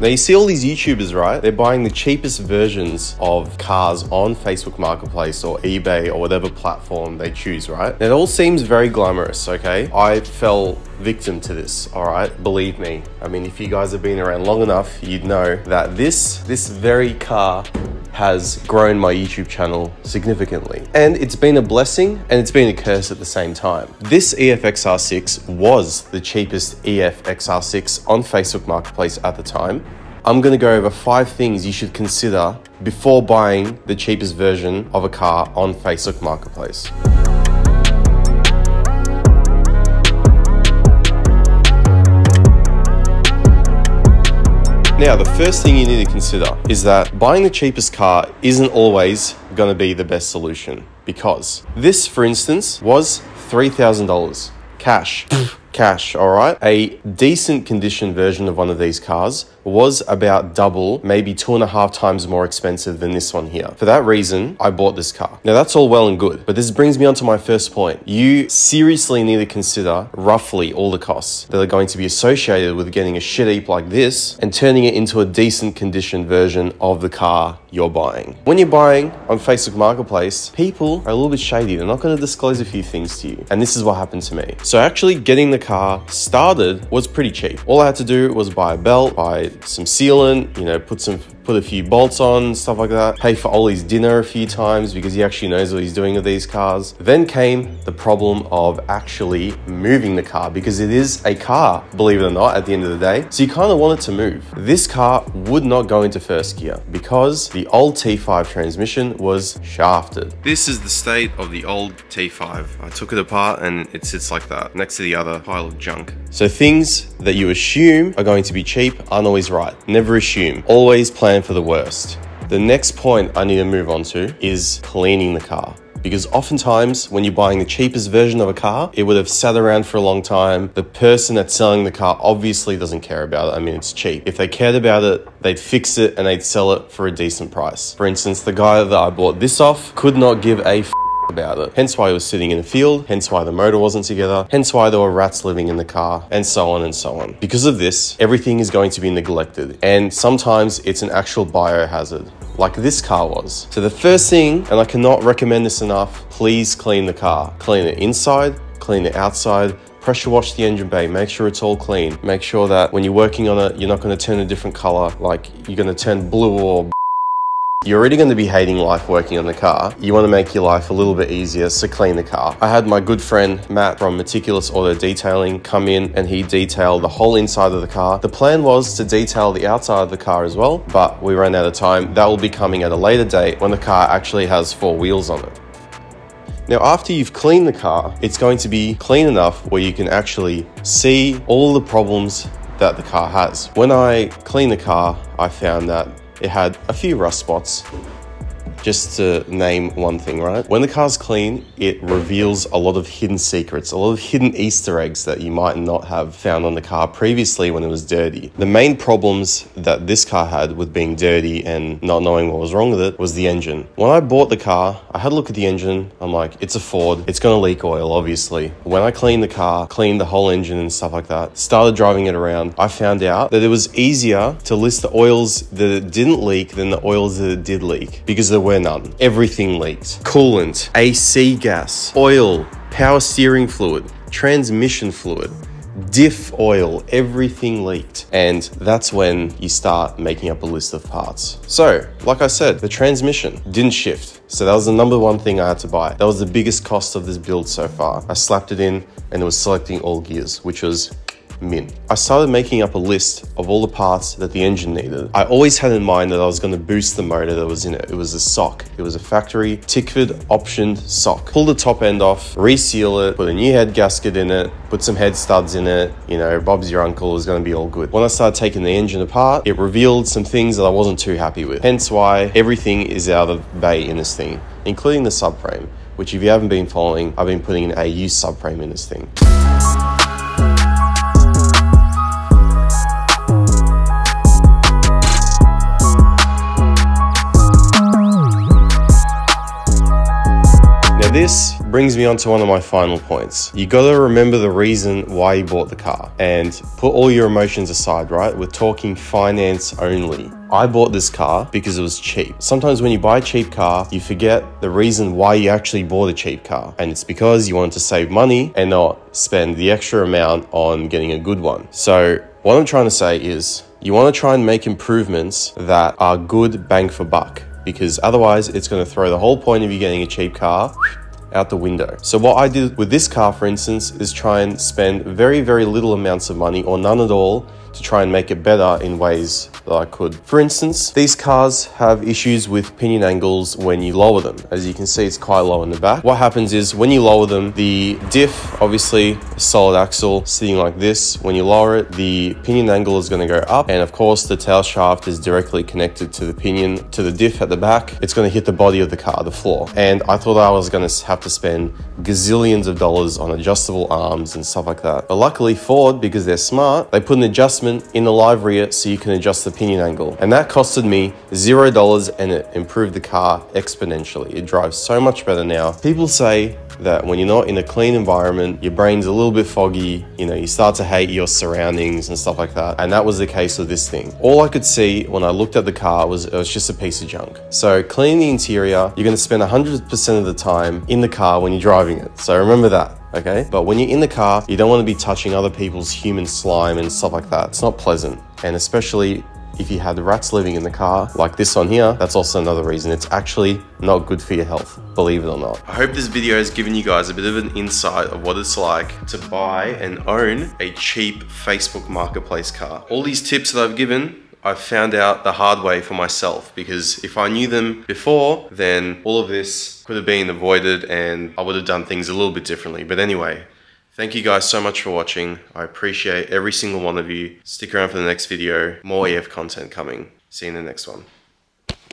Now you see all these YouTubers, right? They're buying the cheapest versions of cars on Facebook Marketplace or eBay or whatever platform they choose, right? It all seems very glamorous, okay? I fell victim to this, all right? Believe me. I mean, if you guys have been around long enough, you'd know that this, this very car has grown my YouTube channel significantly. And it's been a blessing and it's been a curse at the same time. This EFXR6 was the cheapest EFXR6 on Facebook Marketplace at the time. I'm gonna go over five things you should consider before buying the cheapest version of a car on Facebook Marketplace. Now, the first thing you need to consider is that buying the cheapest car isn't always going to be the best solution because this, for instance, was $3,000 cash. cash, all right? A decent condition version of one of these cars was about double, maybe two and a half times more expensive than this one here. For that reason, I bought this car. Now that's all well and good, but this brings me on to my first point. You seriously need to consider roughly all the costs that are going to be associated with getting a shit heap like this and turning it into a decent condition version of the car you're buying. When you're buying on Facebook Marketplace, people are a little bit shady. They're not going to disclose a few things to you. And this is what happened to me. So actually getting the car started was pretty cheap. All I had to do was buy a belt, buy some sealant, you know, put some put a few bolts on, stuff like that. Pay for Ollie's dinner a few times because he actually knows what he's doing with these cars. Then came the problem of actually moving the car because it is a car, believe it or not, at the end of the day. So you kind of want it to move. This car would not go into first gear because the old T5 transmission was shafted. This is the state of the old T5. I took it apart and it sits like that next to the other pile of junk. So things that you assume are going to be cheap aren't always right. Never assume. Always plan for the worst. The next point I need to move on to is cleaning the car. Because oftentimes, when you're buying the cheapest version of a car, it would have sat around for a long time. The person that's selling the car obviously doesn't care about it. I mean, it's cheap. If they cared about it, they'd fix it and they'd sell it for a decent price. For instance, the guy that I bought this off could not give a about it. Hence why it was sitting in a field, hence why the motor wasn't together, hence why there were rats living in the car, and so on and so on. Because of this, everything is going to be neglected, and sometimes it's an actual biohazard like this car was. So the first thing, and I cannot recommend this enough, please clean the car. Clean it inside, clean it outside, pressure wash the engine bay, make sure it's all clean. Make sure that when you're working on it, you're not gonna turn a different color, like you're gonna turn blue or you're already going to be hating life working on the car. You want to make your life a little bit easier, so clean the car. I had my good friend Matt from Meticulous Auto Detailing come in and he detailed the whole inside of the car. The plan was to detail the outside of the car as well, but we ran out of time. That will be coming at a later date when the car actually has four wheels on it. Now, after you've cleaned the car, it's going to be clean enough where you can actually see all the problems that the car has. When I cleaned the car, I found that it had a few rust spots, just to name one thing, right? When the car's clean, it reveals a lot of hidden secrets, a lot of hidden Easter eggs that you might not have found on the car previously when it was dirty. The main problems that this car had with being dirty and not knowing what was wrong with it was the engine. When I bought the car, I had a look at the engine. I'm like, it's a Ford. It's going to leak oil, obviously. When I cleaned the car, cleaned the whole engine and stuff like that, started driving it around, I found out that it was easier to list the oils that didn't leak than the oils that did leak because there were none. Everything leaked. Coolant, AC gas, oil, power steering fluid, transmission fluid, diff oil, everything leaked. And that's when you start making up a list of parts. So, like I said, the transmission didn't shift. So that was the number one thing I had to buy. That was the biggest cost of this build so far. I slapped it in and it was selecting all gears, which was min. I started making up a list of all the parts that the engine needed. I always had in mind that I was going to boost the motor that was in it. It was a sock. It was a factory Tickford optioned sock. Pull the top end off, reseal it, put a new head gasket in it, put some head studs in it. You know, Bob's your uncle is going to be all good. When I started taking the engine apart, it revealed some things that I wasn't too happy with. Hence why everything is out of bay in this thing, including the subframe which if you haven't been following, I've been putting an AU subframe in this thing. This brings me on to one of my final points. You gotta remember the reason why you bought the car and put all your emotions aside, right? We're talking finance only. I bought this car because it was cheap. Sometimes when you buy a cheap car, you forget the reason why you actually bought a cheap car. And it's because you wanted to save money and not spend the extra amount on getting a good one. So what I'm trying to say is you want to try and make improvements that are good bang for buck because otherwise it's going to throw the whole point of you getting a cheap car out the window. So what I did with this car, for instance, is try and spend very, very little amounts of money or none at all to try and make it better in ways that I could. For instance, these cars have issues with pinion angles when you lower them. As you can see, it's quite low in the back. What happens is when you lower them, the diff, obviously solid axle sitting like this, when you lower it, the pinion angle is gonna go up. And of course, the tail shaft is directly connected to the pinion, to the diff at the back. It's gonna hit the body of the car, the floor. And I thought I was gonna have to spend gazillions of dollars on adjustable arms and stuff like that. But luckily Ford, because they're smart, they put an adjustment in the live rear so you can adjust the pinion angle. And that costed me zero dollars and it improved the car exponentially. It drives so much better now. People say that when you're not in a clean environment, your brain's a little bit foggy, you know, you start to hate your surroundings and stuff like that. And that was the case with this thing. All I could see when I looked at the car was it was just a piece of junk. So clean the interior, you're gonna spend 100% of the time in the car when you're driving it. So remember that okay? But when you're in the car, you don't want to be touching other people's human slime and stuff like that. It's not pleasant. And especially if you had rats living in the car, like this one here, that's also another reason. It's actually not good for your health, believe it or not. I hope this video has given you guys a bit of an insight of what it's like to buy and own a cheap Facebook Marketplace car. All these tips that I've given, I found out the hard way for myself because if I knew them before, then all of this could have been avoided and I would have done things a little bit differently. But anyway, Thank you guys so much for watching. I appreciate every single one of you. Stick around for the next video. More EF content coming. See you in the next one.